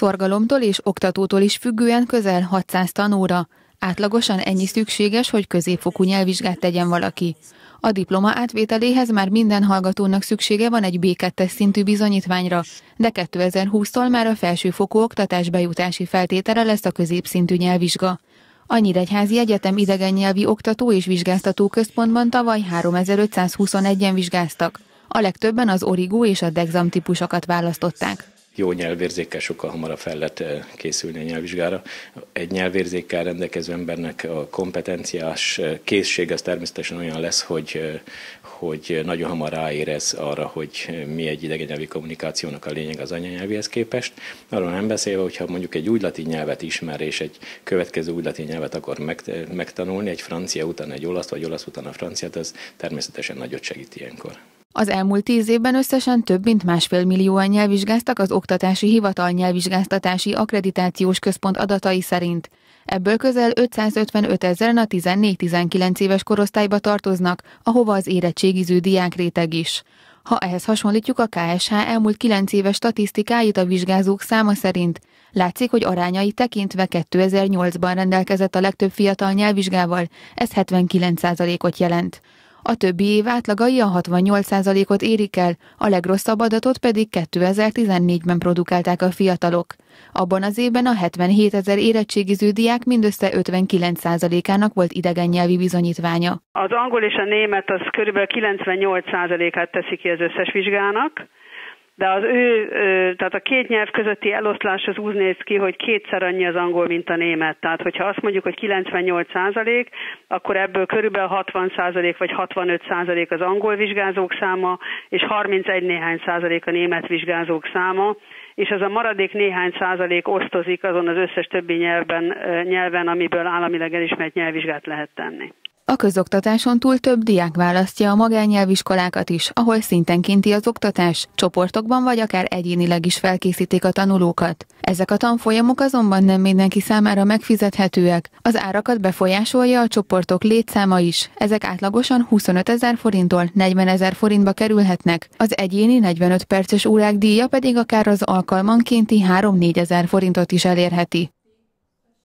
Szorgalomtól és oktatótól is függően közel 600 tanóra. Átlagosan ennyi szükséges, hogy középfokú nyelvvizsgát tegyen valaki. A diploma átvételéhez már minden hallgatónak szüksége van egy B2 szintű bizonyítványra, de 2020-tól már a felsőfokú oktatás bejutási feltétele lesz a középszintű nyelvvizsga. A Nyíregyházi Egyetem idegen nyelvi oktató és vizsgáztató központban tavaly 3521-en vizsgáztak. A legtöbben az origó és a dexam típusokat választották jó nyelvérzékkel sokkal hamarabb fel lehet eh, készülni a nyelvvizsgára. Egy nyelvérzékkel rendelkező embernek a kompetenciás eh, készség az természetesen olyan lesz, hogy, eh, hogy nagyon hamar ráérez arra, hogy mi egy idegen nyelvi kommunikációnak a lényeg az anyanyelvihez képest. Arról nem beszélve, hogyha mondjuk egy új latin nyelvet ismer, és egy következő új latin nyelvet akar megtanulni, egy francia után egy olasz, vagy olasz után a franciát, az természetesen nagyot segít ilyenkor. Az elmúlt tíz évben összesen több mint másfél millióan nyelvvizsgáztak az Oktatási Hivatal Nyelvvizsgáztatási Akkreditációs Központ adatai szerint. Ebből közel 555 ezeren a 14-19 éves korosztályba tartoznak, ahova az érettségiző diákréteg is. Ha ehhez hasonlítjuk a KSH elmúlt 9 éves statisztikáit a vizsgázók száma szerint, látszik, hogy arányai tekintve 2008-ban rendelkezett a legtöbb fiatal nyelvvizsgával, ez 79%-ot jelent. A többi év átlagai a 68%-ot érik el, a legrosszabb adatot pedig 2014-ben produkálták a fiatalok. Abban az évben a 77 ezer érettségiző diák mindössze 59%-ának volt idegen nyelvi bizonyítványa. Az angol és a német az kb. 98%-át teszi ki az összes vizsgának, de az ő, tehát a két nyelv közötti eloszlás az úgy néz ki, hogy kétszer annyi az angol, mint a német. Tehát, hogyha azt mondjuk, hogy 98 százalék, akkor ebből körülbelül 60 százalék vagy 65 százalék az angol vizsgázók száma, és 31 néhány százalék a német vizsgázók száma és az a maradék néhány százalék osztozik azon az összes többi nyelven, nyelven amiből államileg elismert nyelvvizsgát lehet tenni. A közoktatáson túl több diák választja a magánnyelviskolákat is, ahol szintenkénti az oktatás, csoportokban vagy akár egyénileg is felkészítik a tanulókat. Ezek a tanfolyamok azonban nem mindenki számára megfizethetőek. Az árakat befolyásolja a csoportok létszáma is. Ezek átlagosan 25 ezer forinttól 40 ezer forintba kerülhetnek. Az egyéni 45 perces órák díja pedig akár az alkalmankénti 3-4 ezer forintot is elérheti.